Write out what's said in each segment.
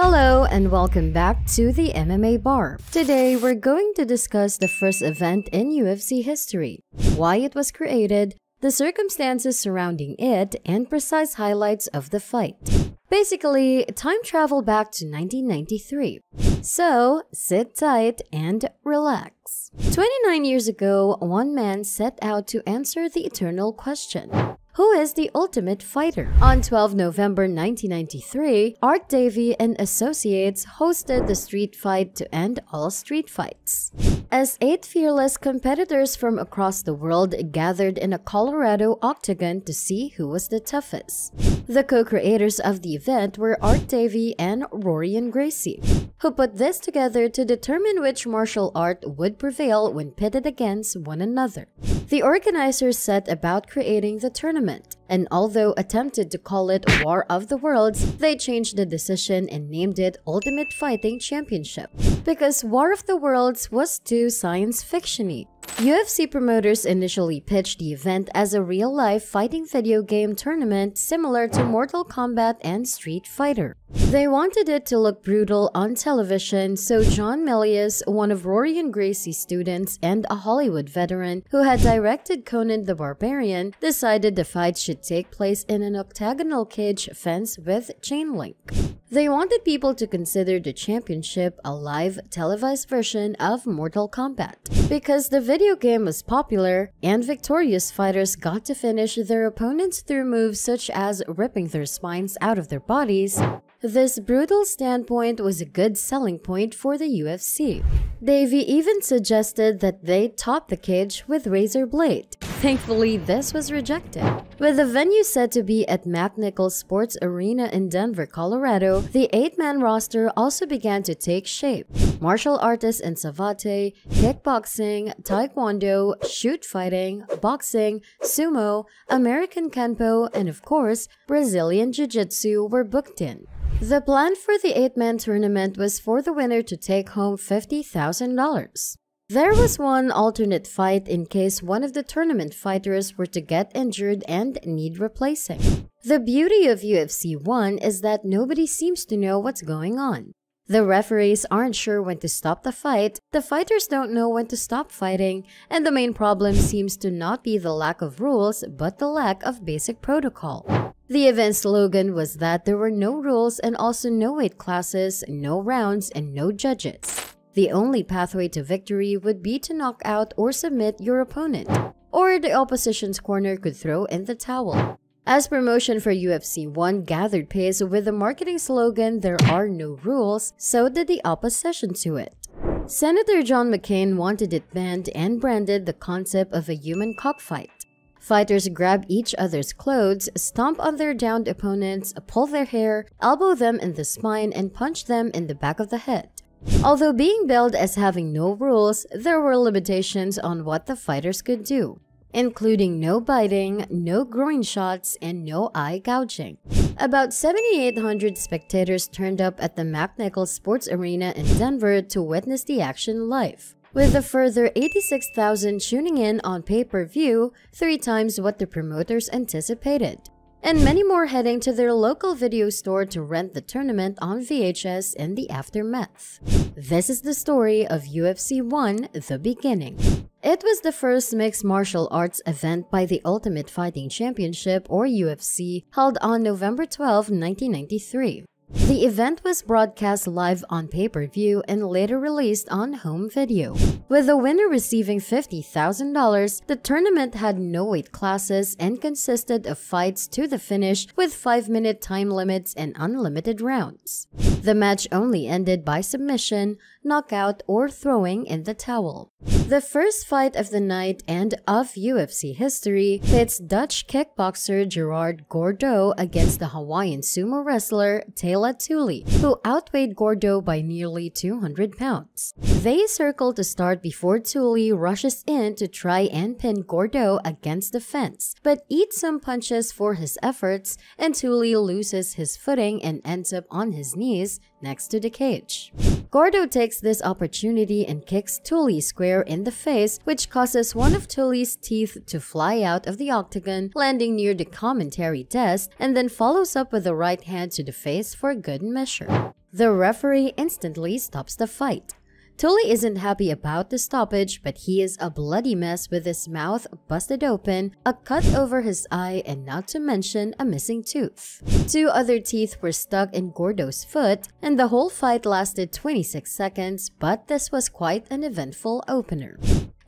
Hello and welcome back to the MMA Bar. Today we're going to discuss the first event in UFC history, why it was created, the circumstances surrounding it, and precise highlights of the fight. Basically, time travel back to 1993. So, sit tight and relax. 29 years ago, one man set out to answer the eternal question who is the ultimate fighter. On 12 November 1993, Art Davie and Associates hosted the street fight to end all street fights. As eight fearless competitors from across the world gathered in a Colorado octagon to see who was the toughest. The co-creators of the event were Art Davie and Rorion Gracie, who put this together to determine which martial art would prevail when pitted against one another. The organizers set about creating the tournament, and although attempted to call it War of the Worlds, they changed the decision and named it Ultimate Fighting Championship, because War of the Worlds was too science fictiony. UFC promoters initially pitched the event as a real-life fighting video game tournament similar to Mortal Kombat and Street Fighter. They wanted it to look brutal on television, so John Milius, one of Rorion Gracie's students and a Hollywood veteran who had directed Conan the Barbarian, decided the fight should take place in an octagonal cage fence with chain link. They wanted people to consider the championship a live televised version of Mortal Kombat. Because the video game was popular and victorious fighters got to finish their opponents through moves such as ripping their spines out of their bodies, this brutal standpoint was a good selling point for the UFC. Davie even suggested that they top the cage with razor blade. Thankfully, this was rejected. With the venue said to be at McNichols Sports Arena in Denver, Colorado, the eight-man roster also began to take shape. Martial artists in savate, kickboxing, taekwondo, shoot fighting, boxing, sumo, American kenpo, and of course, Brazilian jiu-jitsu were booked in. The plan for the eight-man tournament was for the winner to take home $50,000. There was one alternate fight in case one of the tournament fighters were to get injured and need replacing. The beauty of UFC 1 is that nobody seems to know what's going on. The referees aren't sure when to stop the fight, the fighters don't know when to stop fighting, and the main problem seems to not be the lack of rules, but the lack of basic protocol. The event slogan was that there were no rules and also no weight classes, no rounds, and no judges. The only pathway to victory would be to knock out or submit your opponent, or the opposition's corner could throw in the towel. As promotion for UFC 1 gathered pace with the marketing slogan, There are no rules, so did the opposition to it. Senator John McCain wanted it banned and branded the concept of a human cockfight. Fighters grab each other's clothes, stomp on their downed opponents, pull their hair, elbow them in the spine, and punch them in the back of the head. Although being billed as having no rules, there were limitations on what the fighters could do, including no biting, no groin shots, and no eye gouging. About 7,800 spectators turned up at the McNichols Sports Arena in Denver to witness the action live with a further 86,000 tuning in on pay-per-view, three times what the promoters anticipated. And many more heading to their local video store to rent the tournament on VHS in the aftermath. This is the story of UFC 1 The Beginning. It was the first mixed martial arts event by the Ultimate Fighting Championship or UFC held on November 12, 1993. The event was broadcast live on pay-per-view and later released on home video. With the winner receiving $50,000, the tournament had no weight classes and consisted of fights to the finish with 5-minute time limits and unlimited rounds. The match only ended by submission, knockout, or throwing in the towel. The first fight of the night and of UFC history pits Dutch kickboxer Gerard Gordeau against the Hawaiian sumo wrestler Teila Tuli, who outweighed Gordeau by nearly 200 pounds. They circle to start before Tuli rushes in to try and pin Gordeau against the fence, but eats some punches for his efforts and Tuli loses his footing and ends up on his knees next to the cage. Gordeau takes this opportunity and kicks Tuli square in the face, which causes one of Tuli's teeth to fly out of the octagon, landing near the commentary desk, and then follows up with a right hand to the face for good measure. The referee instantly stops the fight. Tuli isn't happy about the stoppage, but he is a bloody mess with his mouth busted open, a cut over his eye, and not to mention a missing tooth. Two other teeth were stuck in Gordeau's foot, and the whole fight lasted 26 seconds, but this was quite an eventful opener.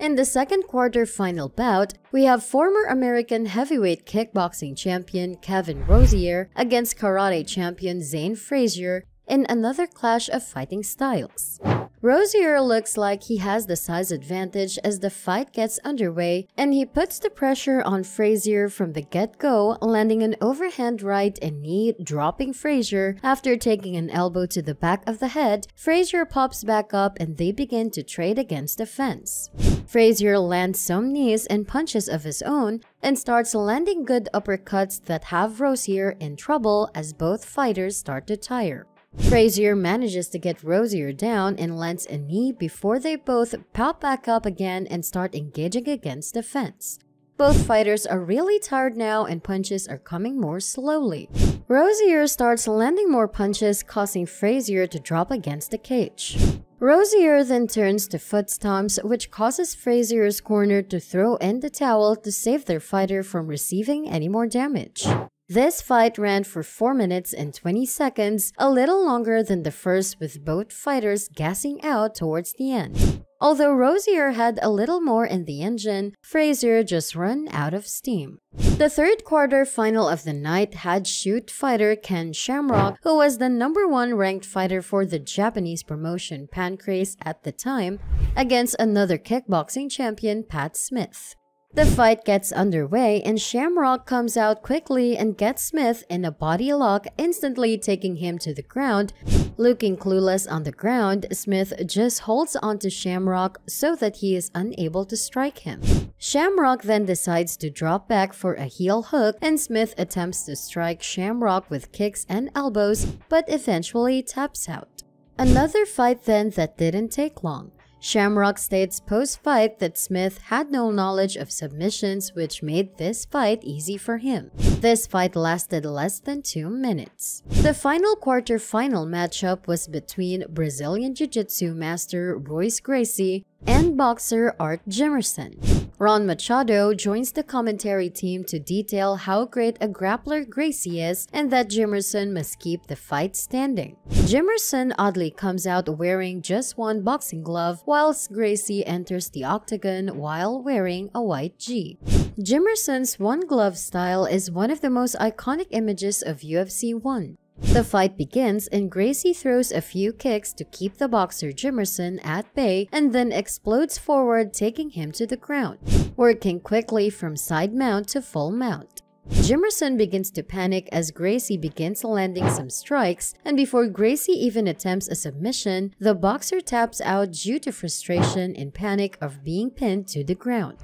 In the second quarter final bout, we have former American heavyweight kickboxing champion Kevin Rosier against karate champion Zane Frazier in another clash of fighting styles. Rosier looks like he has the size advantage as the fight gets underway, and he puts the pressure on Frazier from the get-go, landing an overhand right and knee, dropping Frazier. After taking an elbow to the back of the head, Frazier pops back up and they begin to trade against the fence. Frazier lands some knees and punches of his own, and starts landing good uppercuts that have Rosier in trouble as both fighters start to tire. Frazier manages to get Rosier down and lands a knee before they both pop back up again and start engaging against the fence. Both fighters are really tired now and punches are coming more slowly. Rosier starts landing more punches causing Frazier to drop against the cage. Rosier then turns to foot stomps which causes Frazier's corner to throw in the towel to save their fighter from receiving any more damage. This fight ran for 4 minutes and 20 seconds, a little longer than the first with both fighters gassing out towards the end. Although Rosier had a little more in the engine, Frazier just ran out of steam. The third quarter final of the night had shoot fighter Ken Shamrock, who was the number one ranked fighter for the Japanese promotion Pancrase at the time, against another kickboxing champion Pat Smith. The fight gets underway and Shamrock comes out quickly and gets Smith in a body lock, instantly taking him to the ground. Looking clueless on the ground, Smith just holds onto Shamrock so that he is unable to strike him. Shamrock then decides to drop back for a heel hook and Smith attempts to strike Shamrock with kicks and elbows but eventually taps out. Another fight then that didn't take long. Shamrock states post-fight that Smith had no knowledge of submissions which made this fight easy for him. This fight lasted less than 2 minutes. The final quarter-final matchup was between Brazilian Jiu-Jitsu master Royce Gracie and boxer Art Jimerson. Ron Machado joins the commentary team to detail how great a grappler Gracie is and that Jimerson must keep the fight standing. Jimerson oddly comes out wearing just one boxing glove whilst Gracie enters the octagon while wearing a white gi. Jimerson's one glove style is one of the most iconic images of UFC 1. The fight begins and Gracie throws a few kicks to keep the boxer Jimerson at bay and then explodes forward taking him to the ground, working quickly from side mount to full mount. Jimerson begins to panic as Gracie begins landing some strikes, and before Gracie even attempts a submission, the boxer taps out due to frustration and panic of being pinned to the ground.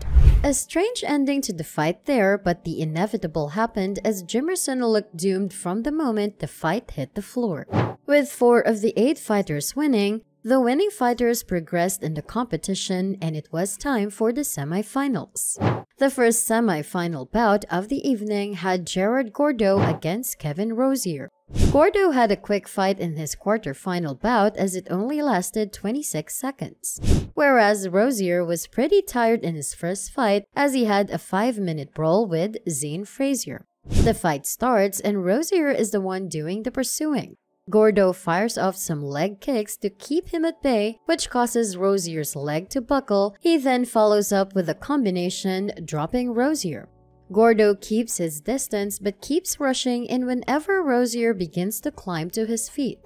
A strange ending to the fight there, but the inevitable happened as Jimerson looked doomed from the moment the fight hit the floor. With four of the eight fighters winning, the winning fighters progressed in the competition and it was time for the semifinals. The first semifinal bout of the evening had Gerard Gordeau against Kevin Rosier. Gordeau had a quick fight in his quarterfinal bout as it only lasted 26 seconds, whereas Rosier was pretty tired in his first fight as he had a 5-minute brawl with Zane Frazier. The fight starts and Rosier is the one doing the pursuing. Gordeau fires off some leg kicks to keep him at bay, which causes Rosier's leg to buckle. He then follows up with a combination, dropping Rosier. Gordeau keeps his distance but keeps rushing and whenever Rosier begins to climb to his feet.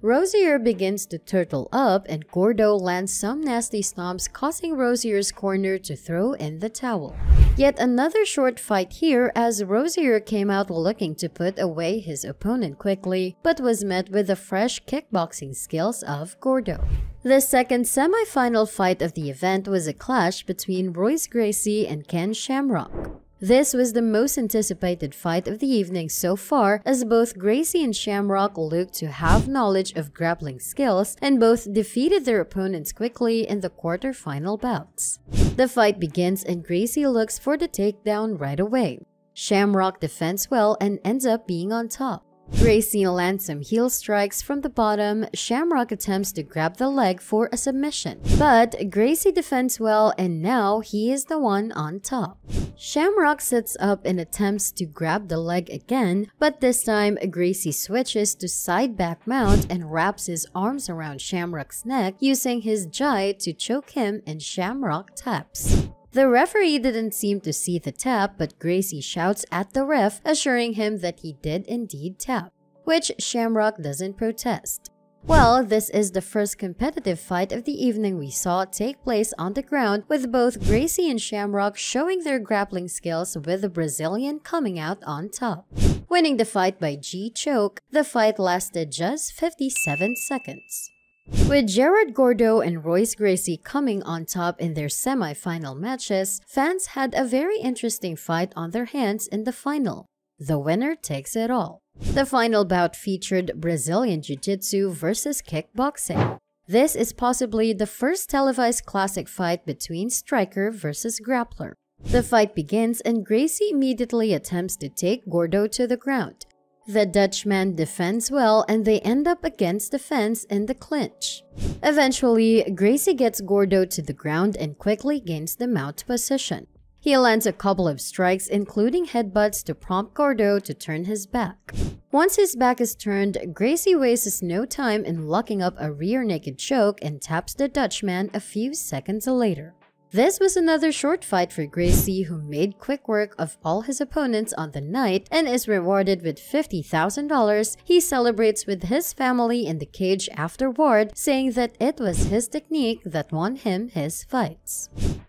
Rosier begins to turtle up and Gordeau lands some nasty stomps causing Rosier's corner to throw in the towel. Yet another short fight here as Rosier came out looking to put away his opponent quickly but was met with the fresh kickboxing skills of Gordeau. The second semi-final fight of the event was a clash between Royce Gracie and Ken Shamrock. This was the most anticipated fight of the evening so far as both Gracie and Shamrock looked to have knowledge of grappling skills and both defeated their opponents quickly in the quarter-final bouts. The fight begins and Gracie looks for the takedown right away. Shamrock defends well and ends up being on top. Gracie lands some heel strikes from the bottom. Shamrock attempts to grab the leg for a submission. But Gracie defends well and now he is the one on top. Shamrock sits up and attempts to grab the leg again, but this time Gracie switches to side back mount and wraps his arms around Shamrock's neck using his gi to choke him and Shamrock taps. The referee didn't seem to see the tap, but Gracie shouts at the ref, assuring him that he did indeed tap, which Shamrock doesn't protest. Well, this is the first competitive fight of the evening we saw take place on the ground, with both Gracie and Shamrock showing their grappling skills with the Brazilian coming out on top. Winning the fight by gi choke, the fight lasted just 57 seconds. With Gerard Gordeau and Royce Gracie coming on top in their semi-final matches, fans had a very interesting fight on their hands in the final. The winner takes it all. The final bout featured Brazilian Jiu-Jitsu versus kickboxing. This is possibly the first televised classic fight between striker versus grappler. The fight begins and Gracie immediately attempts to take Gordeau to the ground. The Dutchman defends well and they end up against the fence in the clinch. Eventually, Gracie gets Gordeau to the ground and quickly gains the mount position. He lands a couple of strikes, including headbutts to prompt Gordeau to turn his back. Once his back is turned, Gracie wastes no time in locking up a rear naked choke and taps the Dutchman a few seconds later. This was another short fight for Gracie who made quick work of all his opponents on the night and is rewarded with $50,000. He celebrates with his family in the cage afterward, saying that it was his technique that won him his fights.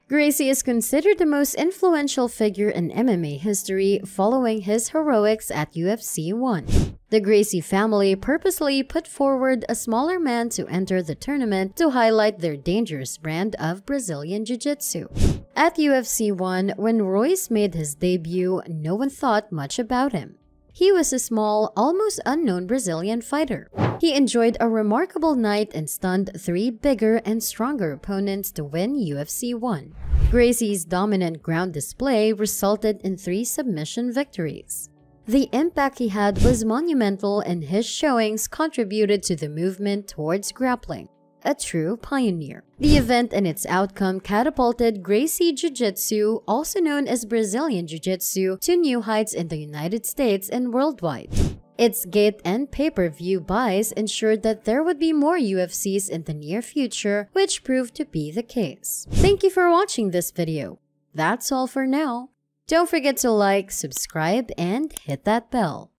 Gracie is considered the most influential figure in MMA history following his heroics at UFC 1. The Gracie family purposely put forward a smaller man to enter the tournament to highlight their dangerous brand of Brazilian Jiu-Jitsu. At UFC 1, when Royce made his debut, no one thought much about him. He was a small, almost unknown Brazilian fighter. He enjoyed a remarkable night and stunned three bigger and stronger opponents to win UFC 1. Gracie's dominant ground display resulted in three submission victories. The impact he had was monumental and his showings contributed to the movement towards grappling a true pioneer. The event and its outcome catapulted Gracie Jiu-Jitsu, also known as Brazilian Jiu-Jitsu, to new heights in the United States and worldwide. Its gate and pay-per-view buys ensured that there would be more UFCs in the near future, which proved to be the case. Thank you for watching this video. That's all for now. Don't forget to like, subscribe, and hit that bell.